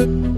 you